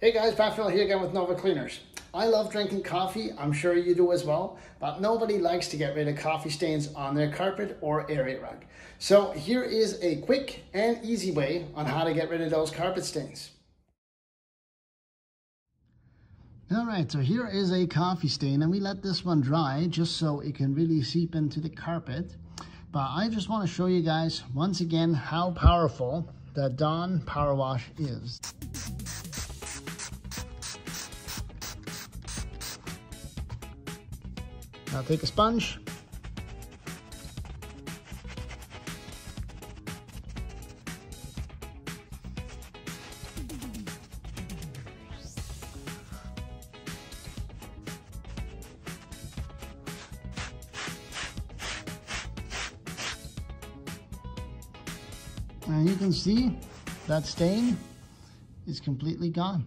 Hey guys, Pat Phil here again with Nova Cleaners. I love drinking coffee, I'm sure you do as well, but nobody likes to get rid of coffee stains on their carpet or area rug. So here is a quick and easy way on how to get rid of those carpet stains. All right, so here is a coffee stain and we let this one dry just so it can really seep into the carpet. But I just want to show you guys once again how powerful the Dawn Power Wash is. Now take a sponge. And you can see that stain is completely gone.